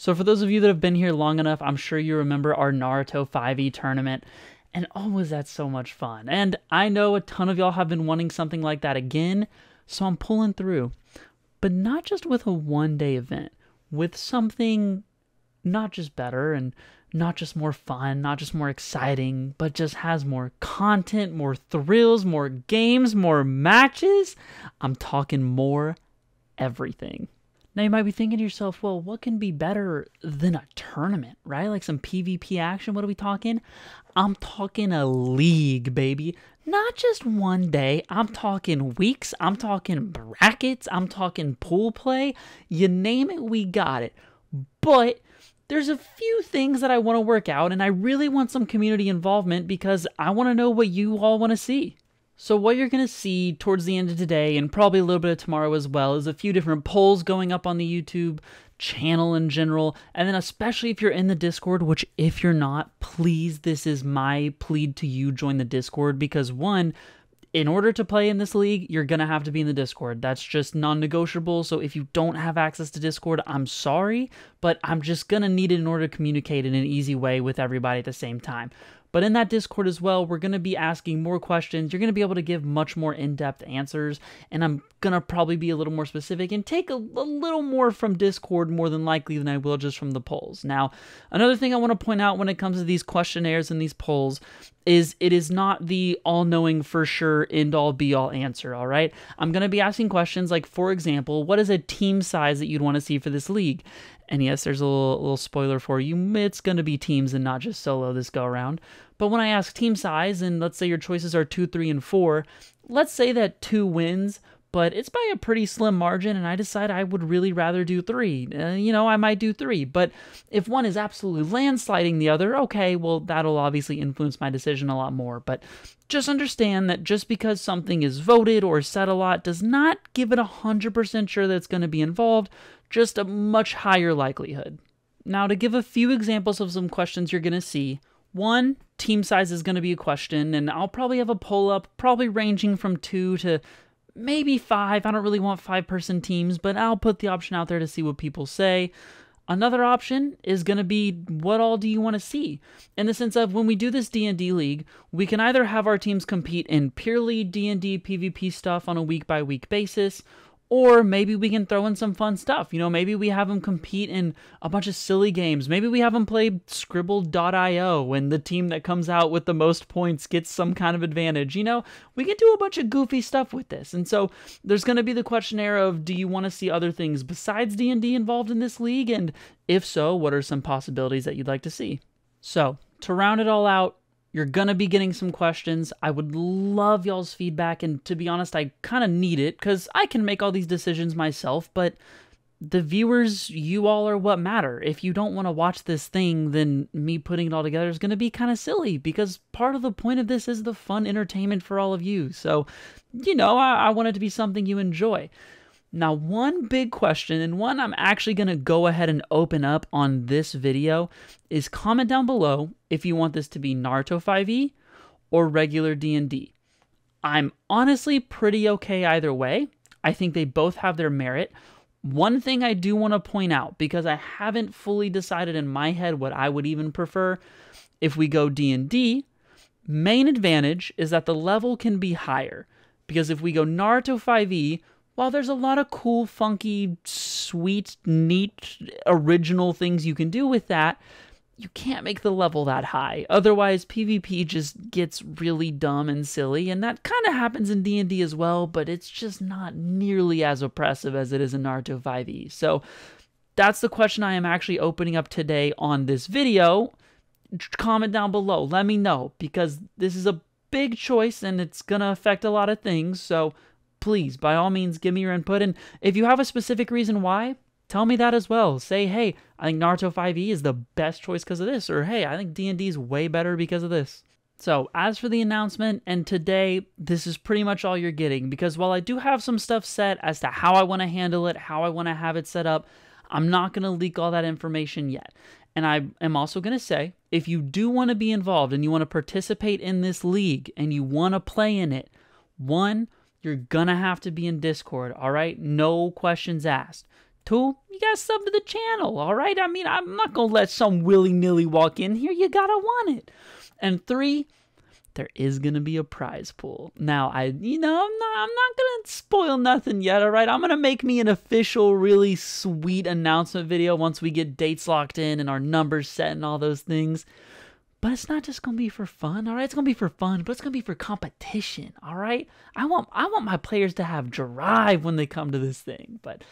So, for those of you that have been here long enough, I'm sure you remember our Naruto 5e tournament. And oh, was that so much fun! And I know a ton of y'all have been wanting something like that again, so I'm pulling through. But not just with a one day event, with something not just better and not just more fun, not just more exciting, but just has more content, more thrills, more games, more matches. I'm talking more everything. Now you might be thinking to yourself, well, what can be better than a tournament, right? Like some PvP action. What are we talking? I'm talking a league, baby. Not just one day. I'm talking weeks. I'm talking brackets. I'm talking pool play. You name it, we got it. But there's a few things that I want to work out, and I really want some community involvement because I want to know what you all want to see. So, what you're going to see towards the end of today, and probably a little bit of tomorrow as well, is a few different polls going up on the YouTube channel in general. And then, especially if you're in the Discord, which if you're not, please, this is my plead to you join the Discord because one, in order to play in this league, you're going to have to be in the Discord. That's just non negotiable. So if you don't have access to Discord, I'm sorry, but I'm just going to need it in order to communicate in an easy way with everybody at the same time. But in that Discord as well, we're going to be asking more questions. You're going to be able to give much more in depth answers. And I'm going to probably be a little more specific and take a, a, little more from Discord more than likely than I will just from the polls. Now, another thing I want to point out when it comes to these questionnaires and these polls is it is not the all knowing for sure end all be all answer, all right? I'm going to be asking questions like, for example, what is a team size that you'd want to see for this league? And yes, there's a little, little spoiler for you. It's going to be teams and not just solo this go around. But when I ask team size, and let's say your choices are two, three, and four, let's say that two wins, but it's by a pretty slim margin, and I decide I would really rather do three. Uh, you know, I might do three. But if one is absolutely landsliding the other, okay, well, that'll obviously influence my decision a lot more. But just understand that just because something is voted or said a lot does not give it 100% sure that it's going to be involved just a much higher likelihood. Now, to give a few examples of some questions you're going to see, one, team size is going to be a question, and I'll probably have a poll up, probably ranging from two to maybe five. I don't really want five person teams, but I'll put the option out there to see what people say. Another option is going to be what all do you want to see? In the sense of when we do this D&D league, we can either have our teams compete in purely D&D PvP stuff on a week by week basis or maybe we can throw in some fun stuff. You know, maybe we have them compete in a bunch of silly games. Maybe we have them play skribbl.io and the team that comes out with the most points gets some kind of advantage. You know, we can do a bunch of goofy stuff with this. And so there's going to be the questionnaire of do you want to see other things besides D&D involved in this league and if so, what are some possibilities that you'd like to see? So, to round it all out, you're to be getting some questions. I would love y'all's feedback. And to be honest, I kind of need it because I can make all these decisions myself. But the viewers, you all are what matter. If you don't want to watch this thing, then me putting it all together is going to be kind of silly because part of the point of this is the fun entertainment for all of you. So, you know, I, I want it to be something you enjoy. Now, one big question, and one I'm actually going to go ahead and open up on this video, is comment down below if you want this to be Naruto 5e or regular D&D. I'm honestly pretty okay either way. I think they both have their merit. One thing I do want to point out, because I haven't fully decided in my head what I would even prefer, if we go D&D, main advantage is that the level can be higher. Because if we go Naruto 5e, while there's a lot of cool, funky, sweet, neat, original things you can do with that, you can't make the level that high. Otherwise, PvP just gets really dumb and silly, and that kind of happens in D&D as well, but it's just not nearly as oppressive as it is in Naruto 5e. So, that's the question I am actually opening up today on this video. Comment down below. Let me know because this is a big choice and it's going to affect a lot of things. So, please, by all means, give me your input. And if you have a specific reason why, tell me that as well. Say, hey, I think Naruto 5e is the best choice because of this, or hey, I think D&D is way better because of this. So, as for the announcement, and today, this is pretty much all you're getting because while I do have some stuff set as to how I want to handle it, how I want to have it set up, I'm not going to leak all that information yet. And I am also going to say if you do want to be involved and you want to participate in this league and you want to play in it, one, you're gonna have to be in Discord, all right? No questions asked. Two, you gotta sub to the channel, all right? I mean, I'm not gonna let some willy nilly walk in here. You gotta want it. And three, there is gonna be a prize pool. Now, I, you know, I'm not, I'm not gonna spoil nothing yet, all right? I'm gonna make me an official, really sweet announcement video once we get dates locked in and our numbers set and all those things. But it's not just gonna be for fun, all right? It's gonna be for fun, but it's gonna be for competition, all right? I want I want my players to have drive when they come to this thing. But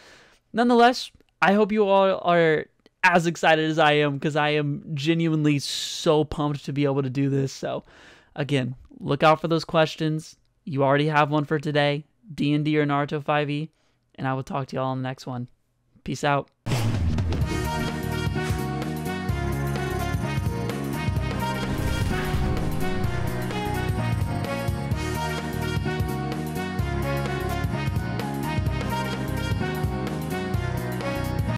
nonetheless, I hope you all are as excited as I am because I am genuinely so pumped to be able to do this. So again, look out for those questions. You already have one for today, D&D or Naruto 5e, and I will talk to y'all on the next one. Peace out.